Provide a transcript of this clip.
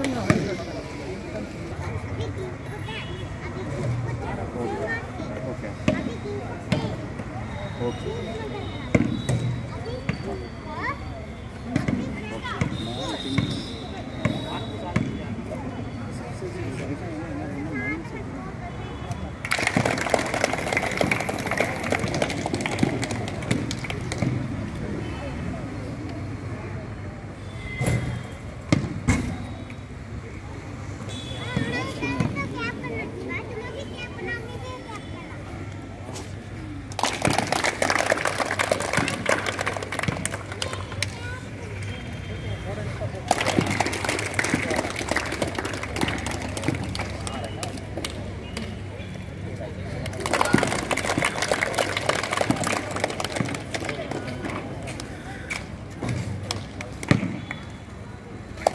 Okay. Okay. What